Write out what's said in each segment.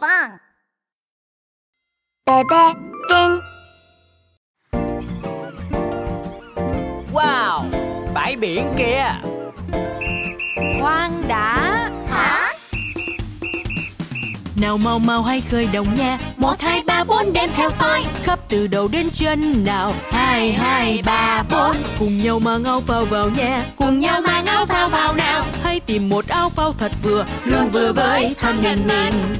빵! 베베 띵! Wow! Bãi biển kìa! Khoan đã! Hả? Nào mau mau hãy khơi đồng nha Một, hai, ba, bốn đem theo tôi Khắp từ đầu đến chân nào Hai, hai, ba, bốn Cùng nhau mà ngao phao vào nha Cùng nhau mà ngao phao vào nào Hãy tìm một áo phao thật vừa Luôn vừa với thân nhân mình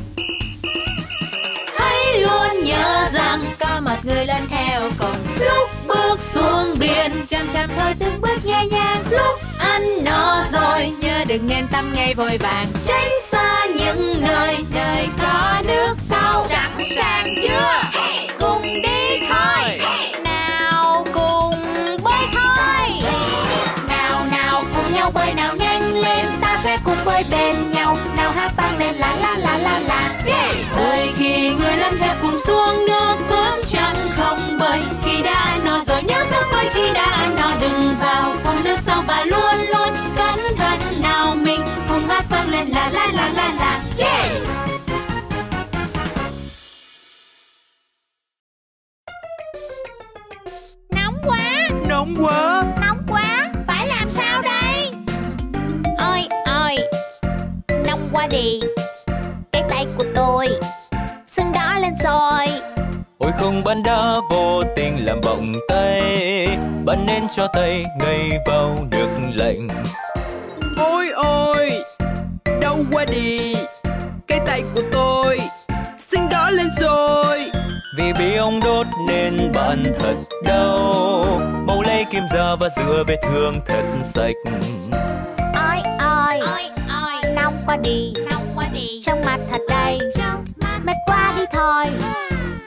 nhớ rằng Có một người lên theo cùng. Lúc bước xuống biển Chậm chậm thôi từng bước nhẹ nhàng. Lúc ăn no rồi, Nhớ đừng nên tâm ngay vội vàng. Tránh xa những nơi Nơi có nước sâu Sẵn sàng chưa? Đừng vào phòng nước sâu Và luôn luôn cẩn thận. Nào mình Cùng hát vang lên, la la la la la. Không bạn đã vô tình làm bỏng tay. Bạn nên cho tay ngay vào nước lạnh. Ôi ôi Đau quá đi Cái tay của tôi Sưng đỏ lên rồi. Vì bị ông đốt nên bạn thật đau. Mau lấy kim ra và rửa vết thương thật sạch quá đi. Nóng quá đi. Trong mặt thật đây Trong mắt Mệt quá đi thôi.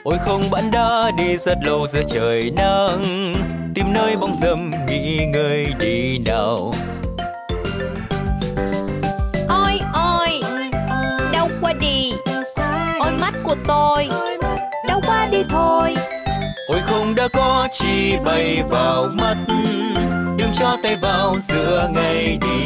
Ôi không bạn đã đi rất lâu giữa trời nắng. Tìm nơi bóng râm nghỉ ngơi đi nào. Ôi ôi Đau quá đi. Ôi mắt của tôi Đau quá đi thôi. Ôi không đã có chi bay vào mắt. Đừng cho tay vào giữa ngày đi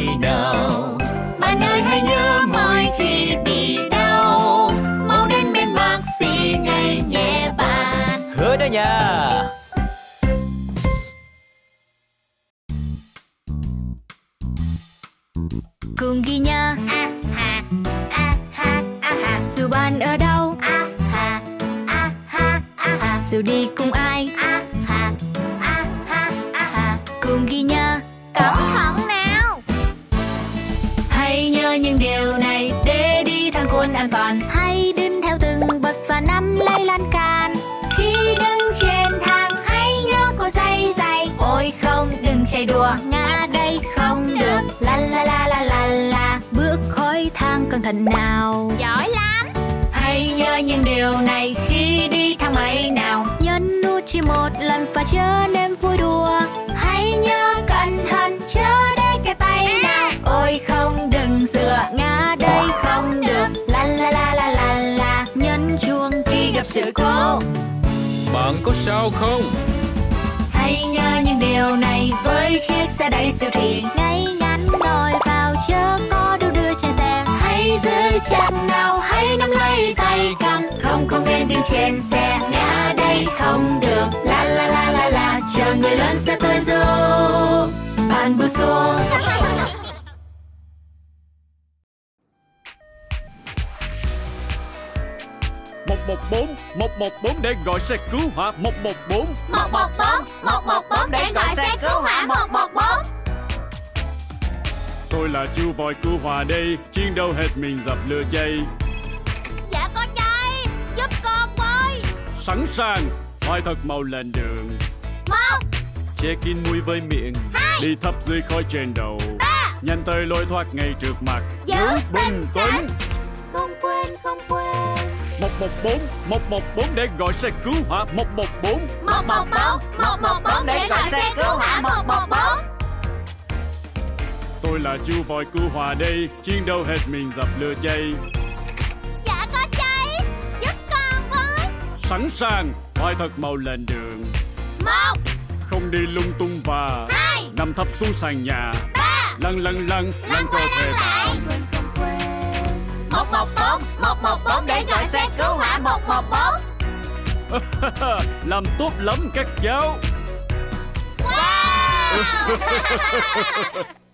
nào? Giỏi lắm. Hãy nhớ những điều này khi đi thang máy nào? Nhấn nút chỉ một lần và chớ nên vui đùa. Hãy nhớ cẩn thận chớ để cái tay nào? Ôi không đừng dựa ngã đây không được. La la la la la la. Nhấn chuông khi gặp sự cố. Bạn có sao không? Hãy nhớ những điều này với chiếc xe đẩy siêu thị. Ngay ngắn ngồi vào chớ có đu giữ chặt nào hãy nắm lấy tay cầm. Không không nên đứng trên xe ngã đây không được. La la la la la chờ người lớn sẽ tới giúp Bạn bước xuống 114 114 để gọi xe cứu hỏa. 114 114 114 để gọi xe cứu hỏa. 114 Tôi là chú voi cứu hỏa đây Chiến đấu hết mình dập lửa cháy. Dạ con trai Giúp con với Sẵn sàng Phải thật mau lên đường. Một Che kín mũi với miệng Hai. Đi thấp dưới khói trên đầu. Ba. Nhanh tay lối thoát ngay trước mặt. Giữ bình tĩnh Không quên không quên. 114 114 để gọi xe cứu hỏa. 114 114 114 để gọi xe cứu hỏa. 114 Tôi là chú voi cứu hỏa đây Chiến đấu hết mình dập lửa cháy. Dạ con trai Giúp con với. Sẵn sàng Phải thật mau lên đường. Một Không đi lung tung và Hai Nằm thấp xuống sàn nhà. Ba Lăn lăn lăn Lăn cơ thể vào 114 114 để gọi xe cứu hỏa. 114 Làm tốt lắm các cháu. Wow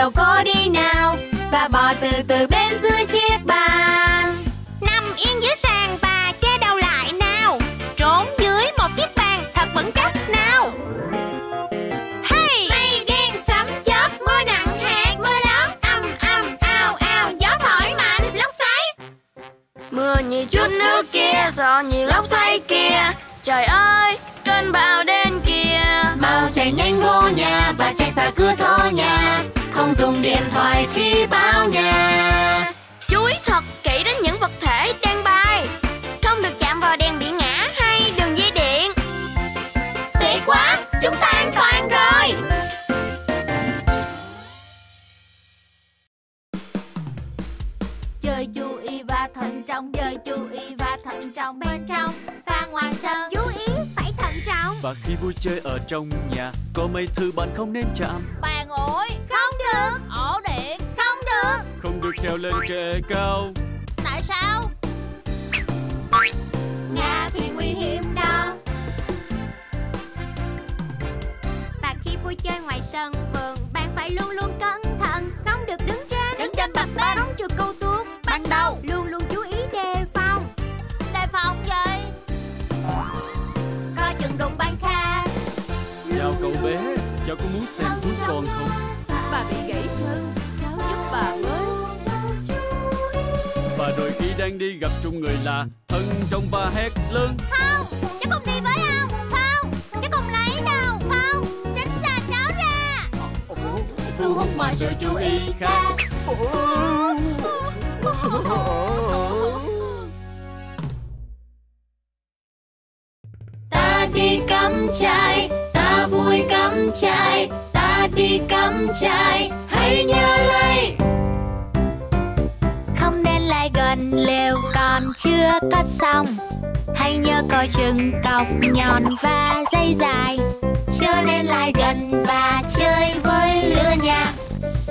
đầu cô đi nào. Và bò từ từ bên dưới chiếc bàn. Nằm yên dưới sàn và che đầu lại nào. Trốn dưới một chiếc bàn thật vững chắc nào. Hey! Mây đen sấm chớp mưa nặng hạt mưa lớn âm âm ao ao gió thổi mạnh lốc xoáy. Mưa như chút nước kia Gió như lốc xoáy kia. Trời ơi Cơn bão đến kìa. Mau chạy nhanh vô nhà và chạy xa cửa sổ nhà Không dùng điện thoại khi báo nhà. Chú ý thật kỹ đến những vật thể đang bay. Không được chạm vào đèn bị ngã hay đường dây điện. Tuyệt quá, chúng ta an toàn rồi. Chơi chú ý và thận trọng Chơi chú ý và thận trọng Bên trong và ngoài sân. Chú Và khi vui chơi ở trong nhà Có mấy thứ bạn không nên chạm. Bàn ủi Không được. Ổ điện Không được. Không được trèo lên kệ cao. Tại sao khi gặp chung người lạ Thân trong và hét lớn. Không Cháu không đi với ông. Không Cháu không lấy đâu. Không Tránh xa cháu ra. Thu hút mà sự chú ý khác. Ta đi cắm trại, ta vui cắm trại Ta đi cắm trại, hãy nhớ lấy lại lều còn chưa cắt xong, Hãy nhớ coi chừng cọc nhọn và dây dài. Chớ nên lại gần và chơi với lửa nhà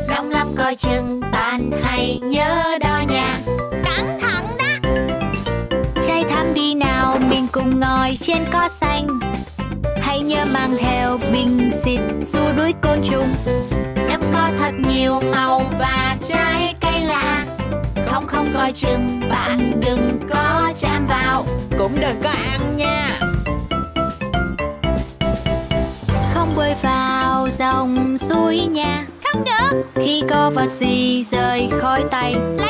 Nóng lắm coi chừng, bạn hãy nhớ đo nhà Cẩn thận đó. Chơi thăm đi nào, mình cùng ngồi trên cỏ xanh. Hãy nhớ mang theo bình xịt, xua đuổi côn trùng. Em có thật nhiều màu và trái cây không không coi chừng. Bạn đừng có chạm vào. Cũng đừng có ăn nha. Không bơi vào dòng suối nha. Không được. Khi có vật gì rời khỏi tay Lấy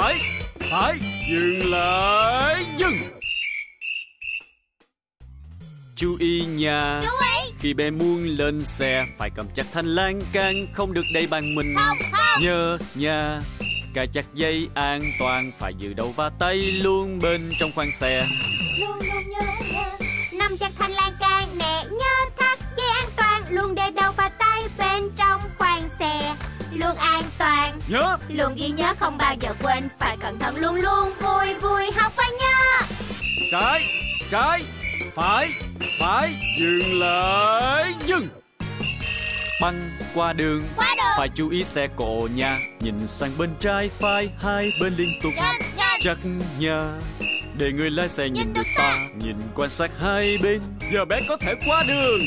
phải, phải Dừng lại, dừng. Chú ý nha. Chú ý. Khi bé muốn lên xe Phải cầm chặt thanh lan can Không được đẩy bàn mình. Không không. Nhớ nha Cài chặt dây an toàn Phải giữ đầu và tay luôn bên trong khoang xe. Luôn luôn nhớ nhớ Nằm chặt thành lan can nè Nhớ thắt dây an toàn Luôn để đầu và tay bên trong Luôn an toàn. Nhớ. Luôn ghi nhớ không bao giờ quên. Phải cẩn thận luôn luôn vui vui học phải nhớ. Trái, trái, phải, phải Dừng lại, dừng. Băng qua đường. Qua được Phải chú ý xe cộ nha Nhìn sang bên trái phải Hai bên liên tục. Nhanh nhanh. Chắc nha để người lái xe nhìn, Nhìn được được ta. Nhìn quan sát hai bên. Giờ bé có thể qua đường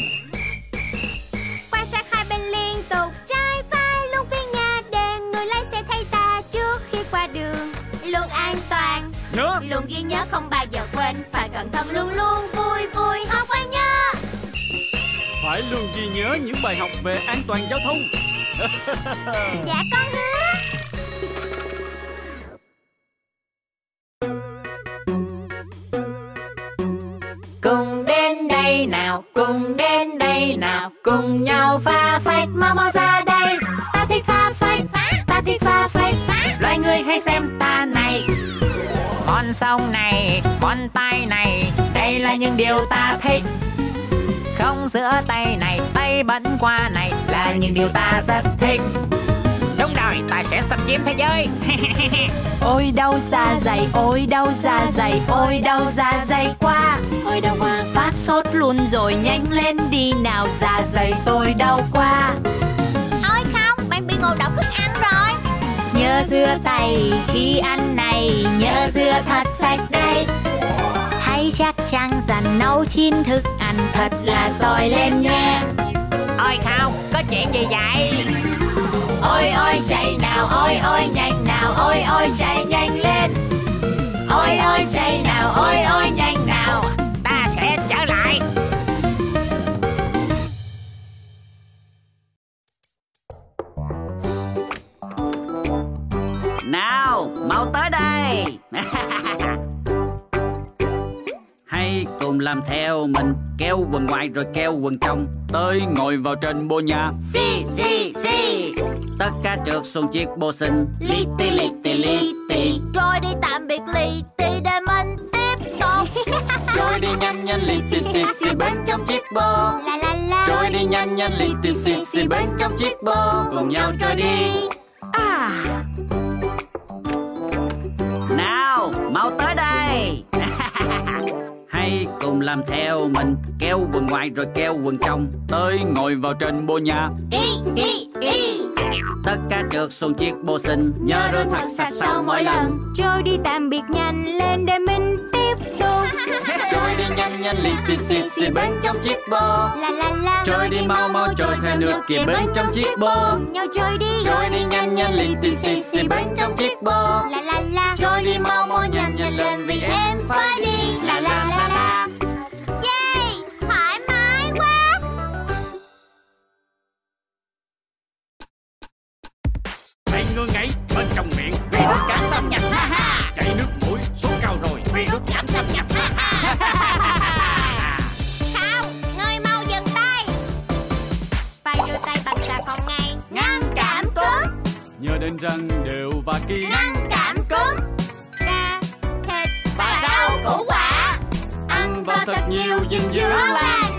luôn ghi nhớ không bao giờ quên. Phải cẩn thận luôn luôn vui vui học phải nhớ. Phải luôn ghi nhớ những bài học về an toàn giao thông. Dạ con hứa. Cùng đến đây nào cùng đến đây nào cùng nhau phát đây là những điều ta thích. Không giữa tay này tay bắn qua này là những điều ta rất thích. Đúng rồi ta sẽ xâm chiếm thế giới. Ôi đau da dày ôi đau da dày ôi đau da dày quá. Ôi đau quá. Phát sốt luôn rồi nhanh lên đi nào da dày tôi đau quá. Ôi không bạn bị ngộ độc thức ăn rồi. Nhớ rửa tay khi ăn này nhớ rửa thật sạch đây hãy dần nấu chín thức ăn thật là sôi lên nha. Ôi không có chuyện gì vậy? Ôi ôi chạy nào ôi ôi nhanh nào ôi ôi chạy nhanh lên. Ôi ôi chạy nào ôi ôi nhanh nào. Ta sẽ trở lại. Nào, mau tới đây. Cùng làm theo mình. Kéo quần ngoài rồi kéo quần trong. Tới ngồi vào trên bô nhà. Xì xì xì. Tất cả trượt xuống chiếc bô xinh. Li ti li ti li ti. rồi đi tạm biệt lì thì để mình tiếp tục. Trôi đi nhanh nhanh li ti xì xì bên trong chiếc bô. La la la. Trôi đi nhanh nhanh li ti xì xì bên trong chiếc bô. Cùng nhau trôi đi. À Cùng làm theo mình. Kéo quần ngoài rồi kéo quần trong. Tới ngồi vào trên bô nhà y y y Tất cả trượt xuống chiếc bô xinh. Nhớ rửa thật sạch sau mỗi lần. Trôi đi tạm biệt nhanh lên để mình tiếp tục. Trôi đi nhanh nhanh li ti xì xì bên trong chiếc bô. La la la Trôi đi mau mau trôi theo nước kia bên trong chiếc bô. nhau trôi đi Trôi đi nhanh nhanh li ti xì xì bên trong chiếc bô. la la la Trôi đi mau mau nhanh nhanh lên vì em phải đi. La la la. la người nhảy bên trong miệng. Virus cảm xâm nhập ha ha. Chảy nước mũi số cao rồi. Virus giảm xâm nhập ha ha. Không ngươi mau dừng tay. Phải rửa tay bằng xà phòng ngay. Ngăn cảm cúm Nhớ đến răng đều và kiên ngăn cảm cúm da thịt và rau củ quả. Ăn vào thật nhiều dinh dưỡng lành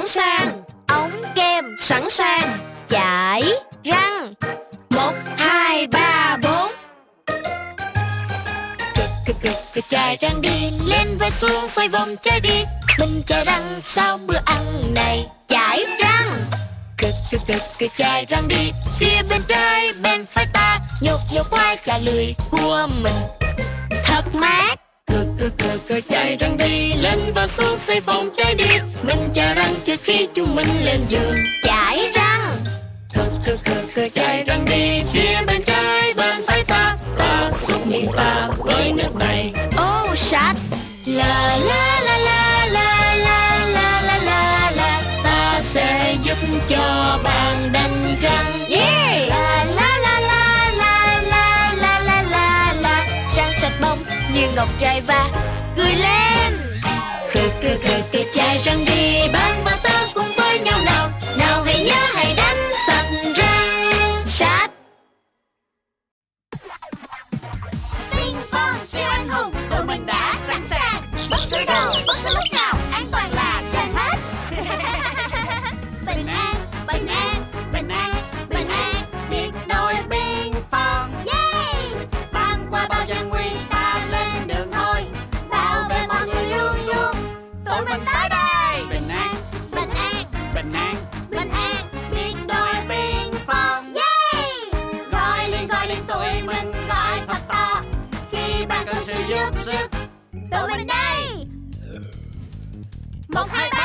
sẵn sàng. Ống kem sẵn sàng. Chải răng. Một, hai, ba, bốn. Cực cực cực cực chải răng đi lên và xuống xoay vòng chải đi. Mình chải răng sau bữa ăn này. Chải răng. Cực cực cực cực chải răng đi. Phía bên trái bên phải ta, nhột nhột quai cả lười của mình. Thật mát cực cực cực cực chải răng đi lên và xuống xoay vòng chải đi. Mình chải răng trước khi chúng mình lên giường. Chải răng. Cực cực cực cực chải răng đi phía bên trái bên phải ta. Ta xúc miệng ta với nước này. Ô sạch. La la la la la la la la la la. Ta sẽ giúp cho bạn đánh răng ngọc trai và cười lên. Khờ khờ khờ khờ chai răng đi bạn và tớ cùng với nhau nào. Nào hãy nhớ hãy đánh sạch răng. Sạch Tiên phong siêu anh hùng Tụi mình đã sẵn sàng. Bất cứ đâu, bất cứ lúc Tụi mình đây! Một, hai, ba,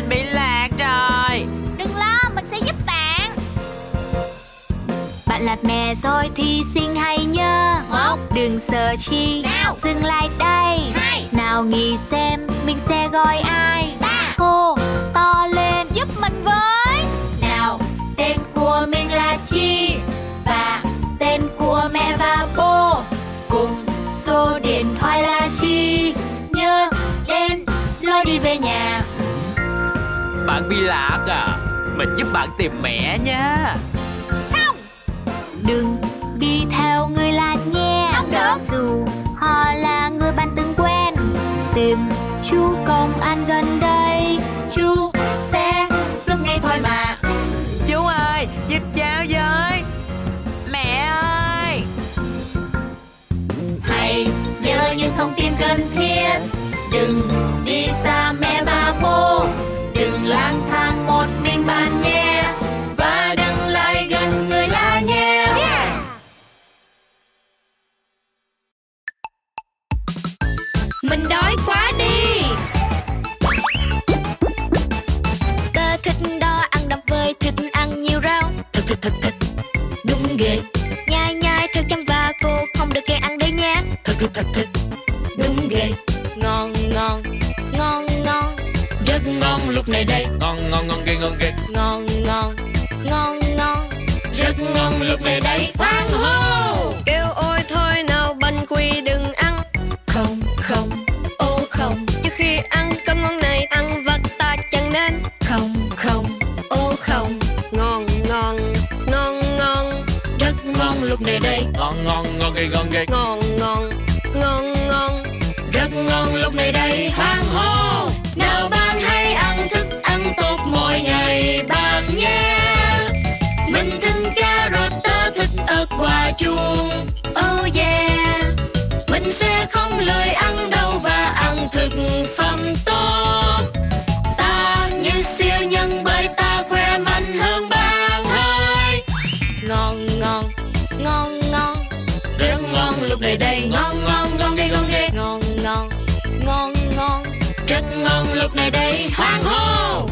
Mình bị lạc rồi. Đừng lo, mình sẽ giúp bạn. Bạn là mẹ rồi thì xin hãy nhớ. Một. Đừng sợ chi. Nào. Dừng lại đây. Hai. Nào nghĩ xem mình sẽ gọi ai. Ba. Hô to lên giúp mình với. Nào. Tên của mình là Chi. Và tên của mẹ và bố. Cùng số điện thoại là Chi. Nhớ đến lối đi về nhà Bạn bị lạc à. Mình giúp bạn tìm mẹ nha. Đừng đi theo người lạ nhé Không được. Dù họ là người bạn từng quen Tìm chú công an gần đây. Chú sẽ giúp ngay thôi mà. Chú ơi giúp cháu với. Mẹ ơi. Hãy nhớ những thông tin cần thiết. Đừng đi ghê ngon ghê. Ngon ngon ngon ngon. Rất ngon lúc này đây, hoang hô. Nào bạn hãy ăn thức ăn tốt mỗi ngày, bạn nhé. Mình thích cà rốt tớ thích ớt quả chuông. Oh yeah. Mình sẽ không lười ăn đâu và ăn thực phẩm tốt. Ta như siêu nhân bởi ngon ngon ngon đi luôn ghê. Ngon ngon ngon ngon. Rất ngon, lúc này đây. Hoang hô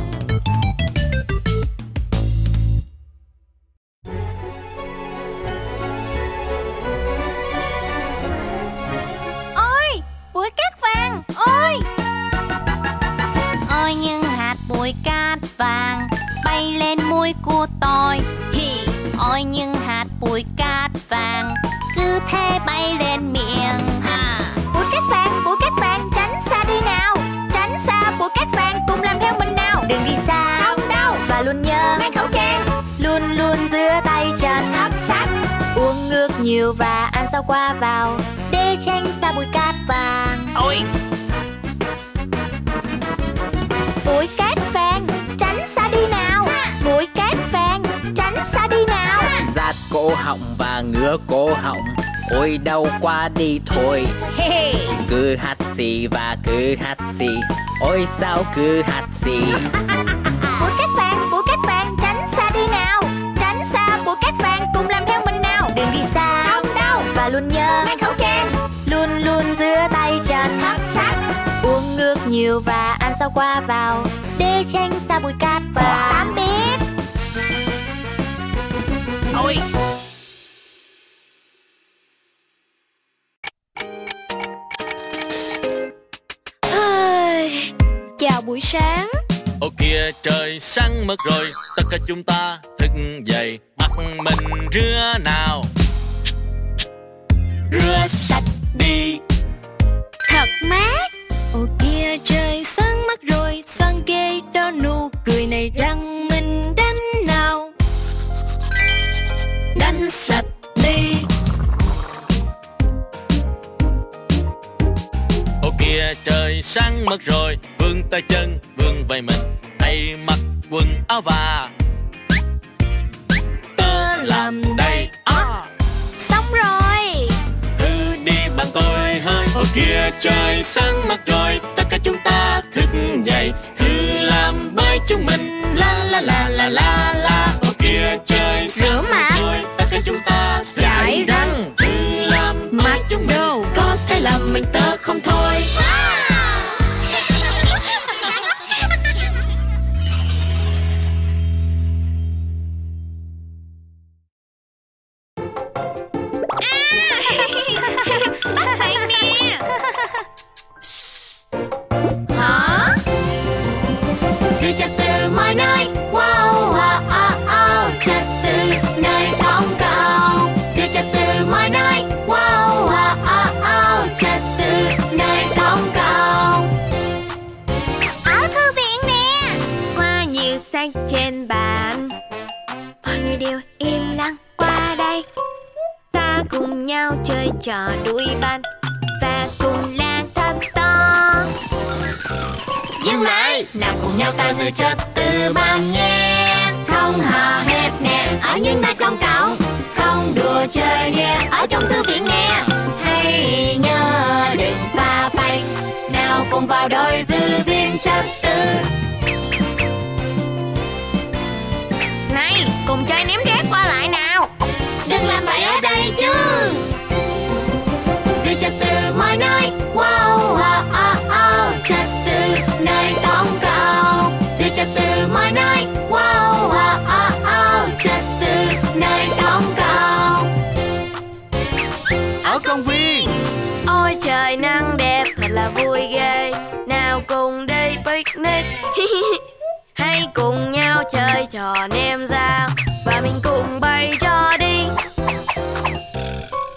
và ăn rau qua vào. Để tránh xa bụi cát vàng. Ôi. Bụi cát vàng Tránh xa đi nào. Bụi cát vàng Tránh xa đi nào. Giạt cổ họng và ngứa cổ họng. Ôi đau quá đi thôi. Cứ hắt xì và cứ hắt xì. Ôi sao cứ hắt xì luôn nhớ. Mang khẩu trang Luôn luôn rửa tay chân Thật sạch Uống nước nhiều và ăn rau qua vào. Để tránh xa bụi cát vàng Tạm biệt Ôi. Chào buổi sáng. Ô kìa trời sáng mất rồi. Tất cả chúng ta thức dậy. Mặt mình rửa nào rửa sạch đi. Thật mát. Ồ kia trời sáng mắt rồi Sang ghê đó nụ cười này răng mình đánh nào. Đánh sạch đi. Ồ kia trời sáng mất rồi Vương tay chân, vương vai mình Tay mặc quần áo và. Tớ làm đây à. Xong rồi đi bạn tôi hơi ở kia trời sáng mất rồi tất cả chúng ta thức dậy. Thư làm bài chúng mình la la la la la la. Ở kia trời sáng mất rồi bạn và cùng là thật to. Dừng lại Nào cùng nhau ta giữ trật tự bạn nhé Không hò hét nè, Ở những nơi công cộng. Không đùa chơi nhé Ở trong thư viện nè. Hãy nhớ đừng pha phanh Nào cùng vào đôi giữ gìn trật tự. Này, cùng chơi ném rác qua lại nào. Đừng làm vậy ở đây chứ nơi Wow, wow, oh, oh. Trật tự nơi công cộng Giữ trật tự mọi nơi Wow, wow, oh, oh. Trật tự nơi công cộng Ở công viên. Ôi trời nắng đẹp thật là vui ghê. Nào cùng đi picnic. Hãy cùng nhau chơi trò ném rau và mình cùng bay cho đi.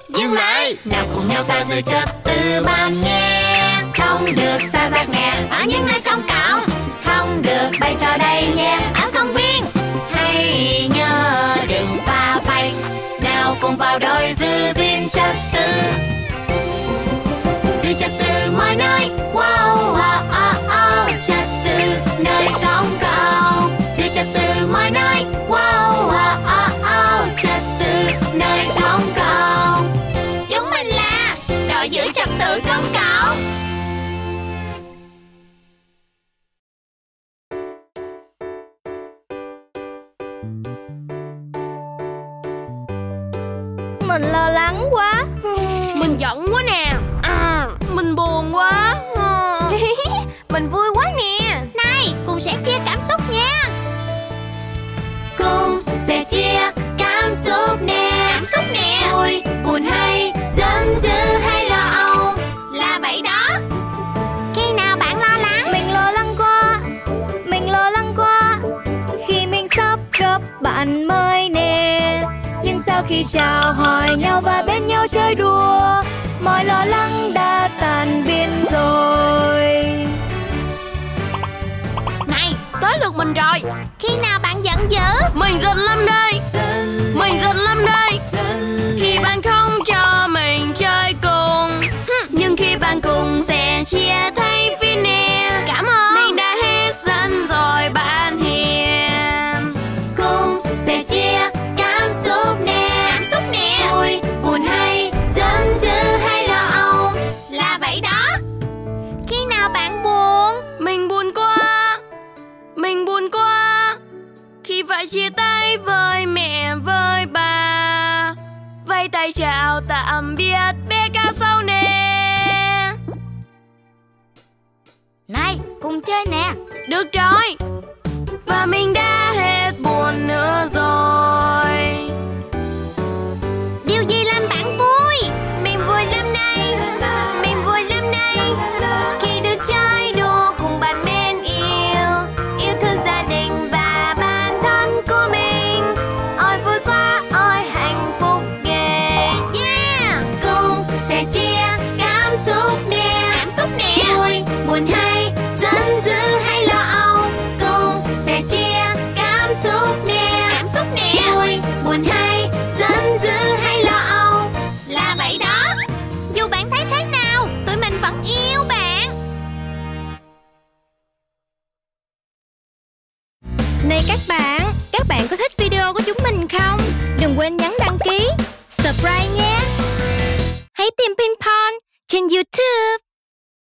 Dừng lại. Nào cùng nhau ta giữ nhé không được xa rác nè Ở những nơi công cộng Không được bay cho đây nhé Ở công viên Hãy nhớ đừng pha phanh Nào cùng vào đôi giữ gìn trật tự Giữ trật tự mọi nơi Wow, wow, oh, oh. Trật tự nơi công cộng Giữ trật tự mọi nơi Wow, wow, oh, oh. Trật tự nơi công cộng chúng mình là đội giữ trật tự công cộng mình lo lắng quá. Mình giận quá nè. À, mình buồn quá. Mình vui quá nè. Này cùng sẻ chia cảm xúc nha khi chào hỏi nhau và bên nhau chơi đùa. Mọi lo lắng đã tan biến rồi. Này tới lượt mình rồi. Khi nào bạn giận dữ? Mình giận lắm đây